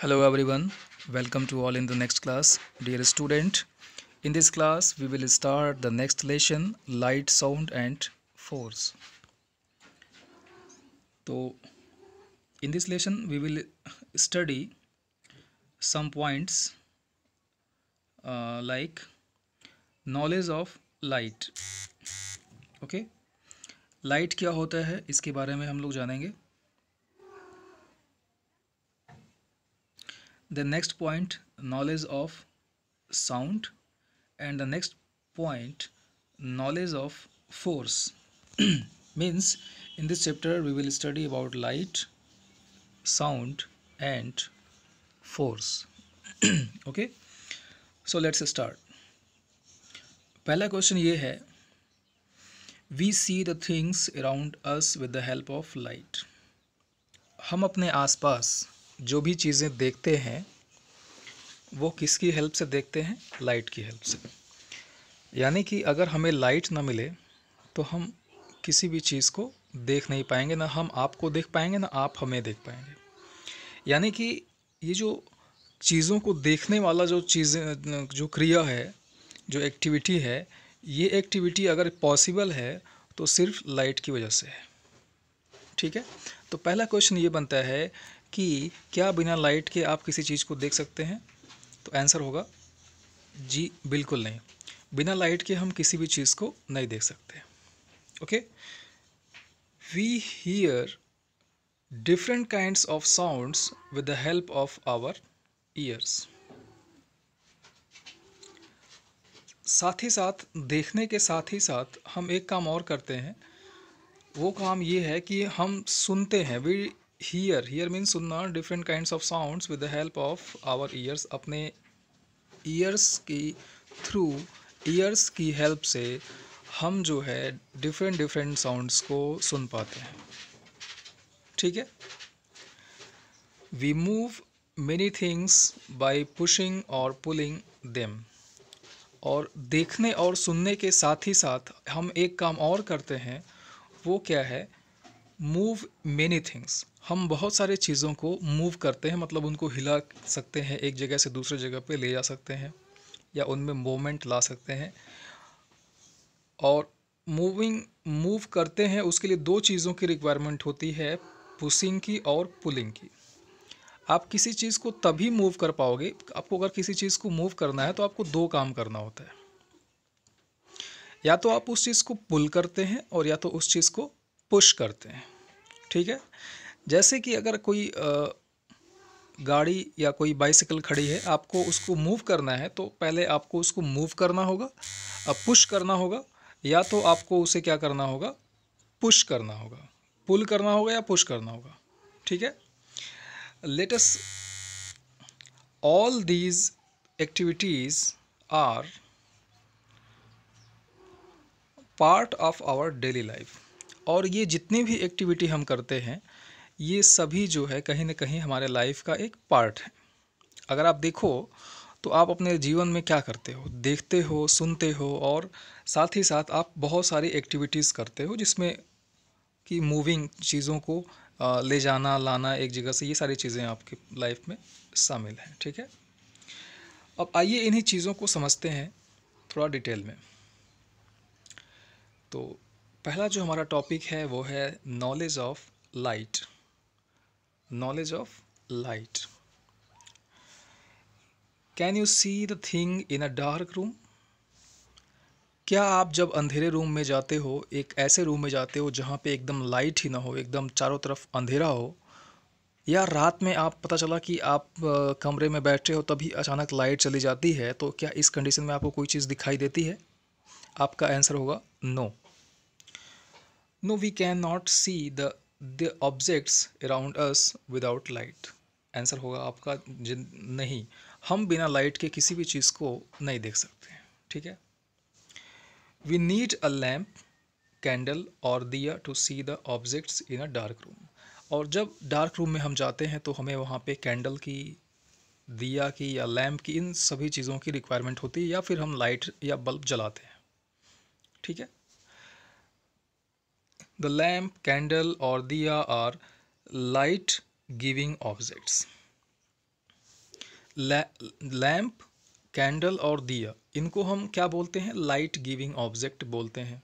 Hello everyone, welcome to all in the next class. Dear student, in this class we will start the next lesson light, sound and force. So in this lesson we will study some points uh, like knowledge of light. Okay, light क्या होता है इसके बारे में हम लोग जानेंगे the next point knowledge of sound and the next point knowledge of force means in this chapter we will study about light sound and force okay so let's start पहला क्वेश्चन ये है we see the things around us with the help of light हम अपने आसपास जो भी चीज़ें देखते हैं, वो किसकी हेल्प से देखते हैं? लाइट की हेल्प से। यानी कि अगर हमें लाइट ना मिले तो हम किसी भी चीज़ को देख नहीं पाएँगे, ना हम आपको देख पाएँगे, ना आप हमें देख पाएँगे। यानी कि ये जो चीज़ों को देखने वाला जो चीज़ें, जो क्रिया है, जो एक्टिविटी है, ये एक्टिविटी अगर पॉसिबल है तो सिर्फ़ लाइट की वजह से है। ठीक है? तो पहला क्वेश्चन ये बनता है कि क्या बिना लाइट के आप किसी चीज़ को देख सकते हैं? तो आंसर होगा, जी, बिल्कुल नहीं। बिना लाइट के हम किसी भी चीज़ को नहीं देख सकते okay? We hear different kinds of sounds with the help of our ears साथ ही साथ, देखने के साथ ही साथ, हम एक काम और करते हैं। वो काम ये है कि हम सुनते हैं। वी हीयर हीयर मीन सुनना different kinds of sounds with the help of our ears अपने ईयर्स की थ्रू ईयर्स की हेल्प से हम जो है डिफरेंट डिफरेंट साउंड्स को सुन पाते हैं। ठीक है? We move many things by pushing और पुलिंग देम और देखने और सुनने के साथ ही साथ हम एक काम और करते हैं, वो क्या है? मूव मेनी थिंग्स हम बहुत सारे चीज़ों को मूव करते हैं मतलब उनको हिला सकते हैं, एक जगह से दूसरे जगह पे ले जा सकते हैं, या उनमें मोमेंट ला सकते हैं। और मूविंग मूव करते हैं, उसके लिए दो चीज़ों की रिक्वायरमेंट होती है पुशिंग की और पुलिंग की। आप किसी चीज़ को तभी मूव कर पाओगे, आपको अगर किसी चीज़ को मूव करना है तो आपको दो काम करना होता है। या तो आप उस चीज़ को पुल करते हैं, और या तो उस चीज़ को पुश करते हैं। ठीक है? जैसे कि अगर कोई गाड़ी या कोई बाइसिकल खड़ी है, आपको उसको मूव करना है तो पहले आपको उसको मूव करना होगा पुश करना होगा, या तो आपको उसे क्या करना होगा पुश करना होगा। पुल करना होगा या पुश करना होगा, ठीक है? Let's all these activities are part of our daily life और ये जितनी भी एक्टिविटी हम करते हैं ये सभी जो है कहीं ना कहीं हमारे लाइफ का एक पार्ट है। अगर आप देखो तो आप अपने जीवन में क्या करते हो? देखते हो, सुनते हो और साथ ही साथ आप बहुत सारी एक्टिविटीज़ करते हो जिसमें कि मूविंग चीज़ों को ले जाना, लाना एक जगह से, ये सारी चीज़ें आपकी लाइफ में शामिल हैं, ठीक है? अब आइए इन्हीं चीज़ों को समझते हैं थोड़ा डिटेल में। तो पहला जो हमारा टॉपिक है, वो है knowledge of light knowledge of light can you see the thing in a dark room क्या आप जब अंधेरे रूम में जाते हो, एक ऐसे रूम में जाते हो जहाँ पे एकदम लाइट ही ना हो, एकदम चारों तरफ़ अंधेरा हो, या रात में आप पता चला कि आप कमरे में बैठे हो तभी अचानक लाइट चली जाती है तो क्या इस कंडीशन में आपको कोई चीज़ दिखाई देती है? आपका आंसर होगा no no we can not see the the objects around us without light. Answer होगा आपका, जिन, नहीं। हम बिना लाइट के किसी भी चीज़ को नहीं देख सकते। ठीक है? We need a lamp candle और diya to see the objects in a dark room और जब डार्क रूम में हम जाते हैं तो हमें वहाँ पे कैंडल की दिया की, या लैम्प की, इन सभी चीज़ों की रिक्वायरमेंट होती है, या फिर हम लाइट या बल्ब जलाते हैं। ठीक है? The lamp, candle or diya are light giving objects. Lamp candle और दिया इनको हम क्या बोलते हैं? लाइट गिविंग ऑब्जेक्ट बोलते हैं।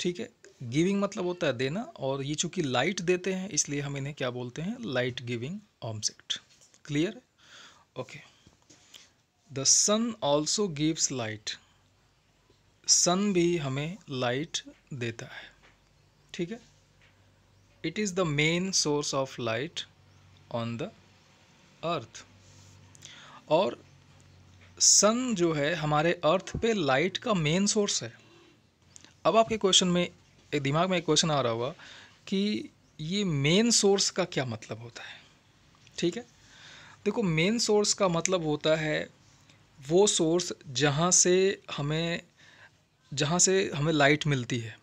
ठीक है? गिविंग मतलब होता है देना और ये चूँकि लाइट देते हैं इसलिए हम इन्हें क्या बोलते हैं? Light giving object clear okay the sun also gives light sun भी हमें लाइट देता है। ठीक है? It is the main source of light on the earth और सन जो है, हमारे अर्थ पे लाइट का मेन सोर्स है। अब आपके क्वेश्चन में, एक दिमाग में एक क्वेश्चन आ रहा होगा कि ये मेन सोर्स का क्या मतलब होता है? ठीक है? देखो मेन सोर्स का मतलब होता है वो सोर्स जहाँ से हमें, जहाँ से हमें लाइट मिलती है।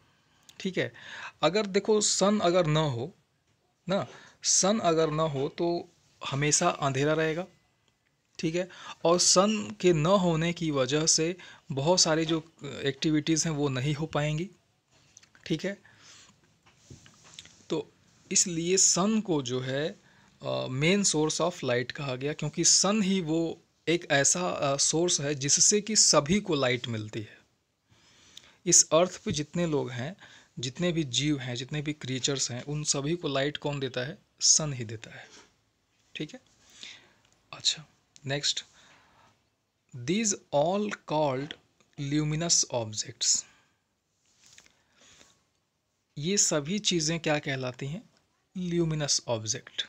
ठीक है? अगर देखो सन अगर ना हो, ना सन अगर ना हो तो हमेशा अंधेरा रहेगा, ठीक है? और सन के न होने की वजह से बहुत सारी जो एक्टिविटीज़ हैं वो नहीं हो पाएँगी, ठीक है? तो इसलिए सन को जो है मेन सोर्स ऑफ़ लाइट कहा गया, क्योंकि सन ही वो एक ऐसा सोर्स है जिससे कि सभी को लाइट मिलती है। इस अर्थ पे जितने लोग हैं जितने भी जीव हैं, जितने भी क्रिएचर्स हैं, उन सभी को लाइट कौन देता है? सन ही देता है। ठीक है? अच्छा next these all called luminous objects ये सभी चीज़ें क्या कहलाती हैं? ल्यूमिनस ऑब्जेक्ट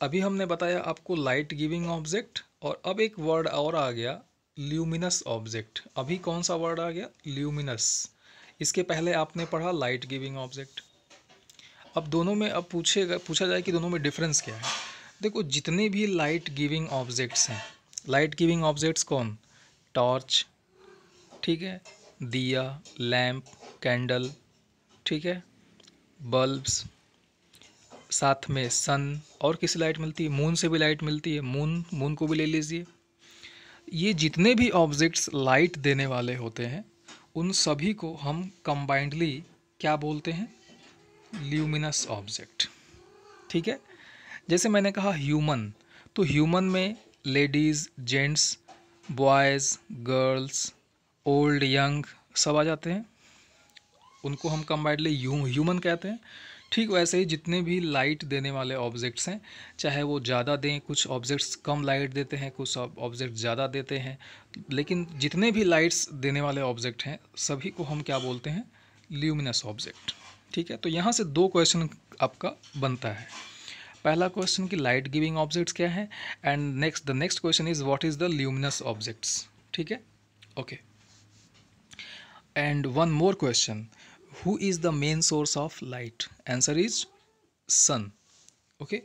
अभी हमने बताया आपको लाइट गिविंग ऑब्जेक्ट और अब एक वर्ड और आ गया ल्यूमिनस ऑब्जेक्ट अभी कौन सा वर्ड आ गया? ल्यूमिनस इसके पहले आपने पढ़ा लाइट गिविंग ऑब्जेक्ट अब दोनों में, अब पूछेगा पूछा जाए कि दोनों में डिफरेंस क्या है? देखो, जितने भी लाइट गिविंग ऑब्जेक्ट्स हैं लाइट गिविंग ऑब्जेक्ट्स कौन? टॉर्च ठीक है? दिया लैम्प कैंडल ठीक है? बल्ब्स साथ में सन और किसी लाइट मिलती है? मून से भी लाइट मिलती है। मून मून को भी ले लीजिए। ये जितने भी ऑब्जेक्ट्स लाइट देने वाले होते हैं उन सभी को हम कंबाइंडली क्या बोलते हैं? ल्यूमिनस ऑब्जेक्ट ठीक है? जैसे मैंने कहा ह्यूमन तो ह्यूमन में ladies gents boys girls old young सब आ जाते हैं। उनको हम कंबाइंडली ह्यूमन कहते हैं। ठीक वैसे ही जितने भी लाइट देने वाले ऑब्जेक्ट्स हैं, चाहे वो ज़्यादा दें, कुछ ऑब्जेक्ट्स कम लाइट देते हैं, कुछ ऑब्जेक्ट ज़्यादा देते हैं, लेकिन जितने भी लाइट्स देने वाले ऑब्जेक्ट हैं, सभी को हम क्या बोलते हैं? ल्यूमिनस ऑब्जेक्ट ठीक है? तो यहाँ से दो क्वेश्चन आपका बनता है। पहला क्वेश्चन कि लाइट गिविंग ऑब्जेक्ट्स क्या है? And next the next question is what is the luminous objects ठीक है? Okay and one more question who is the main source of light answer is sun okay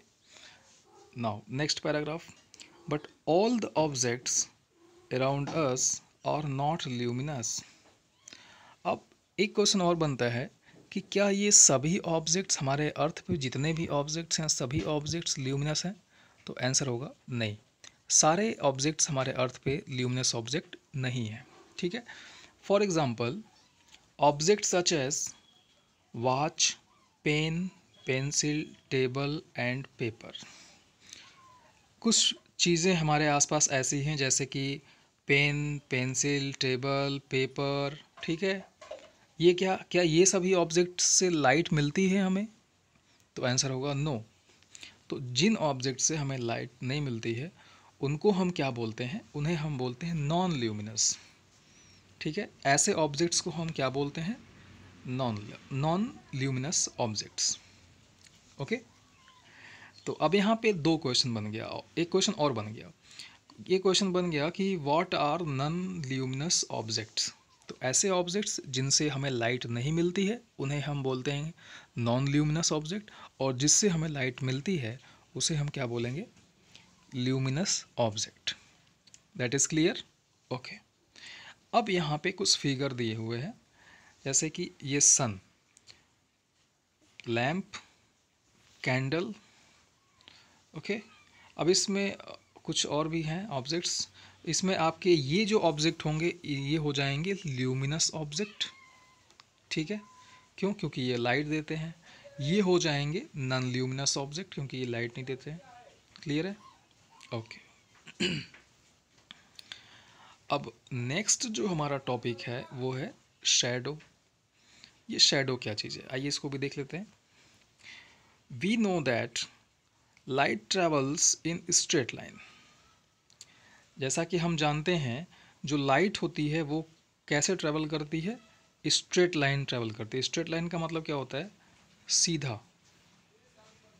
now next paragraph but all the objects around us are not luminous अब एक question और बनता है कि क्या ये सभी ऑब्जेक्ट्स हमारे अर्थ पे जितने भी ऑब्जेक्ट्स हैं सभी ऑब्जेक्ट्स ल्यूमिनस हैं तो आंसर होगा नहीं सारे ऑब्जेक्ट्स हमारे अर्थ पे ल्यूमिनस ऑब्जेक्ट नहीं हैं ठीक है For example, objects such as watch, pen pencil table and paper कुछ चीज़ें हमारे आसपास ऐसी हैं जैसे कि पेन पेंसिल टेबल पेपर ठीक है? ये क्या क्या ये सभी ऑब्जेक्ट से लाइट मिलती है हमें? तो आंसर होगा नो तो जिन ऑब्जेक्ट से हमें लाइट नहीं मिलती है उनको हम क्या बोलते हैं? उन्हें हम बोलते हैं नॉन ल्यूमिनस ठीक है? ऐसे ऑब्जेक्ट्स को हम क्या बोलते हैं? Non non luminous objects okay तो अब यहाँ पे दो क्वेश्चन बन गया। एक क्वेश्चन और बन गया। ये क्वेश्चन बन गया कि what are non luminous objects तो ऐसे ऑब्जेक्ट्स जिनसे हमें लाइट नहीं मिलती है, उन्हें हम बोलते हैं नॉन ल्यूमिनस ऑब्जेक्ट और जिससे हमें लाइट मिलती है, उसे हम क्या बोलेंगे? Luminous object that is clear okay अब यहाँ पे कुछ फिगर दिए हुए हैं। जैसे कि ये सन लैम्प कैंडल ओके अब इसमें कुछ और भी हैं ऑब्जेक्ट्स इसमें आपके ये जो ऑब्जेक्ट होंगे, ये हो जाएँगे ल्यूमिनस ऑब्जेक्ट ठीक है? क्यों? क्योंकि ये लाइट देते हैं। ये हो जाएँगे नॉन ल्यूमिनस ऑब्जेक्ट क्योंकि ये लाइट नहीं देते हैं। क्लियर है? ओके अब नेक्स्ट जो हमारा टॉपिक है, वो है शेडो ये शेडो क्या चीज़ है? आइए इसको भी देख लेते हैं. We know that light travels in straight line जैसा कि हम जानते हैं, जो लाइट होती है, वो कैसे ट्रेवल करती है? स्ट्रेट लाइन ट्रेवल करती है. स्ट्रेट लाइन का मतलब क्या होता है? सीधा.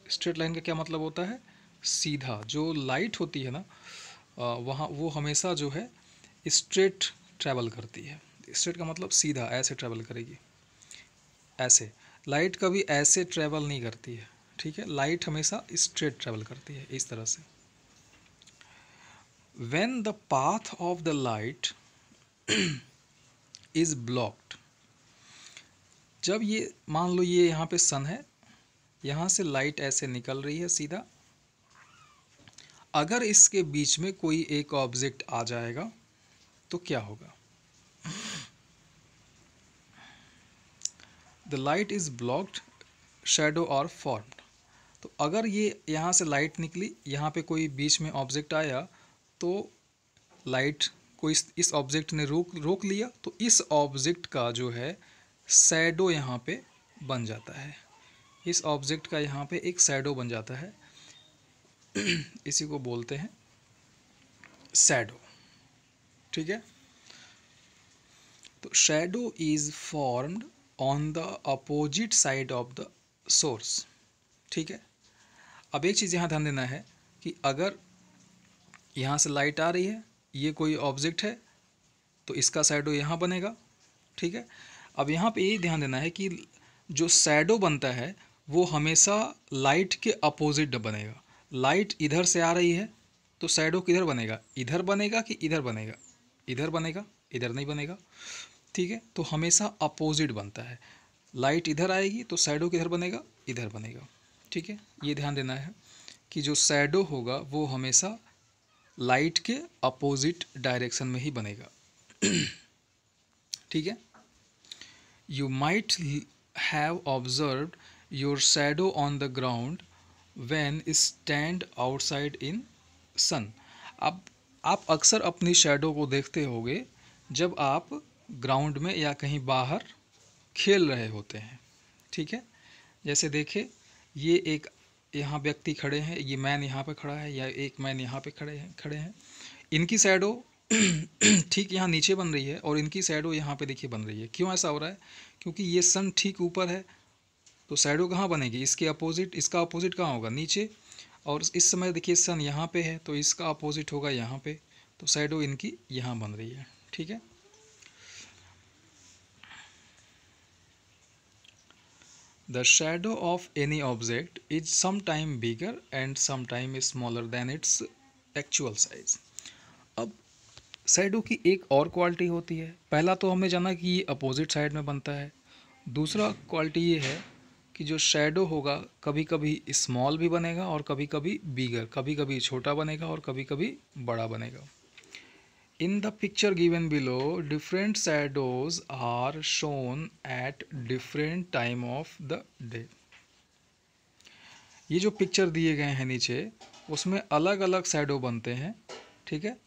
स्ट्रेट लाइन का क्या मतलब होता है? सीधा. जो लाइट होती है ना वहाँ, वो हमेशा जो है स्ट्रेट ट्रैवल करती है। स्ट्रेट का मतलब सीधा, ऐसे ट्रैवल करेगी। ऐसे। लाइट कभी ऐसे ट्रैवल नहीं करती है। ठीक है? लाइट हमेशा स्ट्रेट ट्रैवल करती है, इस तरह से। When the path of the light is blocked जब ये, मान लो ये यहाँ पे सन है, यहाँ से लाइट ऐसे निकल रही है सीधा। अगर इसके बीच में कोई एक ऑब्जेक्ट आ जाएगा तो क्या होगा? The light is blocked shadow और फॉर्म्ड तो अगर ये यहाँ से लाइट निकली, यहाँ पे कोई बीच में ऑब्जेक्ट आया तो लाइट को इस इस ऑब्जेक्ट ने रोक रोक लिया तो इस ऑब्जेक्ट का जो है सैडो यहाँ पे बन जाता है। इस ऑब्जेक्ट का यहाँ पे एक सैडो बन जाता है। इसी को बोलते हैं सैडो ठीक है? तो shadow is formed on the opposite side of the source ठीक है? अब एक चीज़ यहाँ ध्यान देना है कि अगर यहाँ से लाइट आ रही है, ये कोई ऑब्जेक्ट है तो इसका सैडो यहाँ बनेगा। ठीक है? अब यहाँ पे ये ध्यान देना है कि जो सैडो बनता है, वो हमेशा लाइट के अपोजिट बनेगा। लाइट इधर से आ रही है तो सैडो किधर बनेगा? इधर बनेगा कि इधर बनेगा? इधर बनेगा, इधर नहीं बनेगा। ठीक है? तो हमेशा अपोजिट बनता है। लाइट इधर आएगी तो सैडो किधर बनेगा? इधर बनेगा। ठीक है? ये ध्यान देना है कि जो सैडो होगा, वो हमेशा लाइट के अपोजिट डायरेक्शन में ही बनेगा। ठीक है? You might have observe your shadow on the ground when stand outside in sun अब आप अक्सर अपनी शेडो को देखते होगे जब आप ग्राउंड में या कहीं बाहर खेल रहे होते हैं, ठीक है? जैसे देखे ये एक यहाँ व्यक्ति खड़े हैं, ये मैन यहाँ पे खड़ा है, या एक मैन यहाँ पे खड़े हैं खड़े हैं। इनकी सैडो ठीक यहाँ नीचे बन रही है और इनकी सैडो यहाँ पे देखिए बन रही है। क्यों ऐसा हो रहा है? क्योंकि ये सन ठीक ऊपर है तो सैडो कहाँ बनेगी? इसके अपोजिट इसका अपोजिट कहाँ होगा? नीचे और इस समय देखिए सन यहाँ पे है तो इसका अपोजिट होगा यहाँ पे तो सैडो इनकी यहाँ बन रही है, ठीक है? The shadow of any object is sometime bigger and sometime smaller than its actual size. अब शैडो की एक और क्वालिटी होती है। पहला तो हमने जाना कि ये अपोजिट साइड में बनता है। दूसरा क्वालिटी ये है कि जो शेडो होगा कभी कभी स्मॉल भी बनेगा और कभी कभी बिगर कभी कभी छोटा बनेगा और कभी कभी बड़ा बनेगा। In the picture given below different shadows are shown at different time of the day ये जो पिक्चर दिए गए हैं नीचे, उसमें अलग अलग शैडो बनते हैं, ठीक है?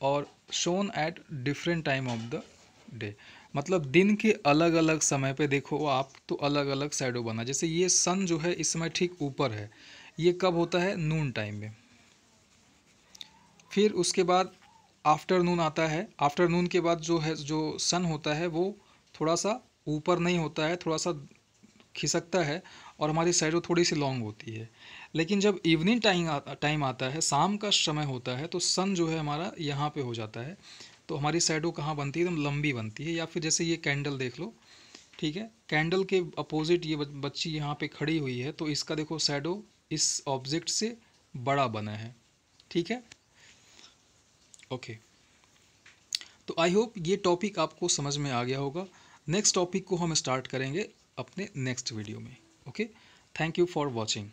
और shown at different time of the day. मतलब दिन के अलग अलग समय पे देखो आप तो अलग अलग शैडो बना। जैसे ये सन जो है इस समय ठीक ऊपर है। ये कब होता है? नून टाइम में। फिर उसके बाद आफ्टरनून आता है। आफ्टरनून के बाद जो है, जो सन होता है, वो थोड़ा सा ऊपर नहीं होता है थोड़ा सा खिसकता है और हमारी सैडो थोड़ी सी लॉन्ग होती है। लेकिन जब इवनिंग टाइम टाइम आता है, शाम का समय होता है तो सन जो है हमारा यहाँ पे हो जाता है। तो हमारी सैडो कहाँ बनती है? एकदम लंबी बनती है। या फिर जैसे ये कैंडल देख लो, ठीक है? कैंडल के अपोजिट ये बच्ची यहाँ पे खड़ी हुई है तो इसका देखो सैडो इस ऑब्जेक्ट से बड़ा बना है, ठीक है? ओके तो आई होप ये टॉपिक आपको समझ में आ गया होगा। नेक्स्ट टॉपिक को हम स्टार्ट करेंगे अपने नेक्स्ट वीडियो में okay thank you for watching